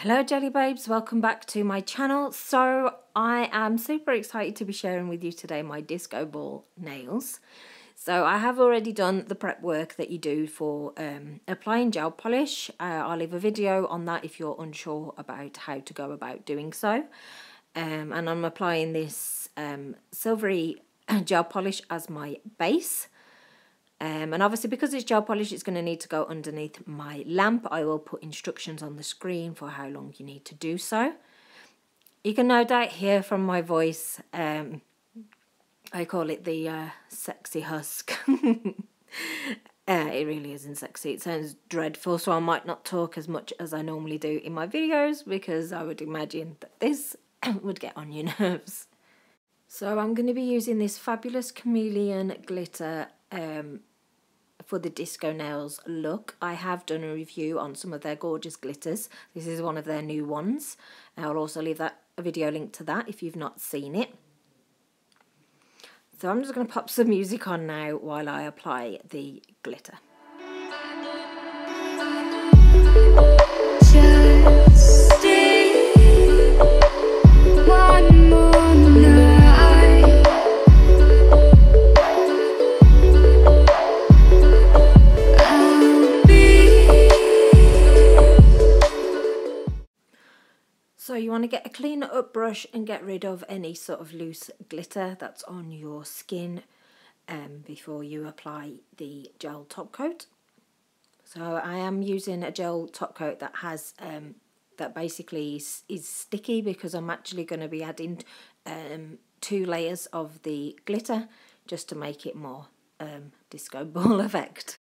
Hello Jelly Babes, welcome back to my channel. So I am super excited to be sharing with you today my disco ball nails. So I have already done the prep work that you do for um, applying gel polish. Uh, I'll leave a video on that if you're unsure about how to go about doing so. Um, and I'm applying this um, silvery gel polish as my base. Um, and obviously because it's gel polish it's going to need to go underneath my lamp. I will put instructions on the screen for how long you need to do so. You can no doubt hear from my voice, um, I call it the uh, sexy husk. uh, it really isn't sexy, it sounds dreadful so I might not talk as much as I normally do in my videos because I would imagine that this would get on your nerves. So I'm going to be using this fabulous chameleon glitter um, for the disco nails look. I have done a review on some of their gorgeous glitters. This is one of their new ones. I'll also leave that a video link to that if you've not seen it. So I'm just going to pop some music on now while I apply the glitter. So you want to get a clean up brush and get rid of any sort of loose glitter that's on your skin um, before you apply the gel top coat. So I am using a gel top coat that has um, that basically is, is, sticky because I'm actually going to be adding um, two layers of the glitter just to make it more um, disco ball effect.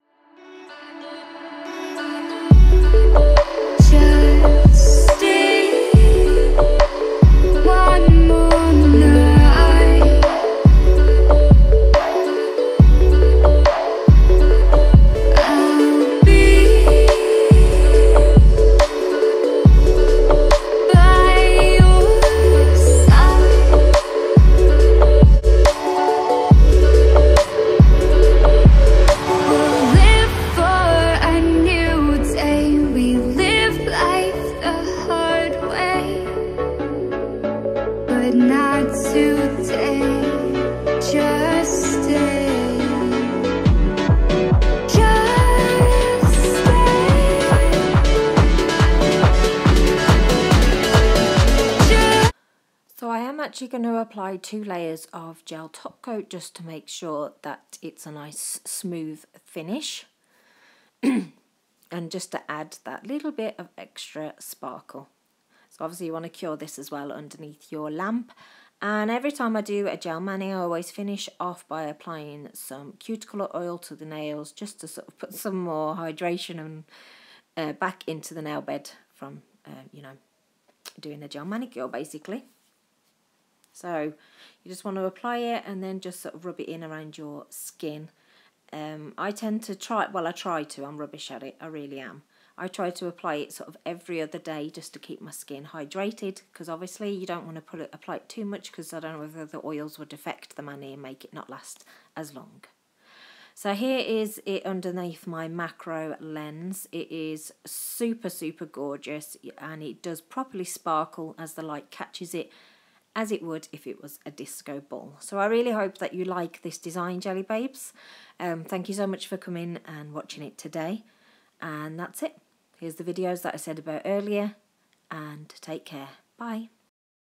Actually going to apply two layers of gel top coat just to make sure that it's a nice smooth finish and just to add that little bit of extra sparkle. So obviously you want to cure this as well underneath your lamp and every time I do a gel mani I always finish off by applying some cuticle oil to the nails just to sort of put some more hydration and uh, back into the nail bed from uh, you know doing a gel manicure basically. So you just want to apply it and then just sort of rub it in around your skin. Um, I tend to try, well I try to, I'm rubbish at it, I really am. I try to apply it sort of every other day just to keep my skin hydrated because obviously you don't want to put it, apply it too much because I don't know whether the oils would affect the mani and make it not last as long. So here is it underneath my macro lens. It is super, super gorgeous and it does properly sparkle as the light catches it as it would if it was a disco ball. So I really hope that you like this design, Jelly Babes. Um, thank you so much for coming and watching it today. And that's it. Here's the videos that I said about earlier. And take care. Bye.